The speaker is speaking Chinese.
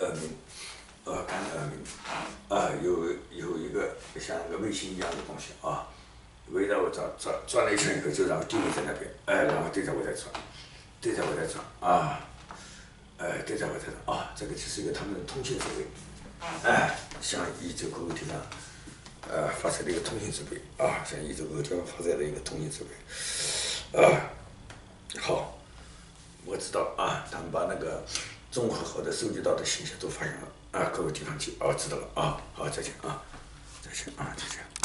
耳鸣，耳干耳鸣，啊，有有一个像个卫星一样的东西啊，围着我转转转了一圈以后，就然后定在那边，哎，然后对着我在转，对着我在转啊，哎，对着我在转啊，这个就是一个他们的通信设备，哎，像一只狗头上。呃，发射的一个通信设备啊，像一只鹅雕发射的一个通信设备，啊，好，我知道啊，他们把那个综合好的收集到的信息都发现了啊，各个地方去，啊，知道了啊，好，再见啊，再见啊，再见。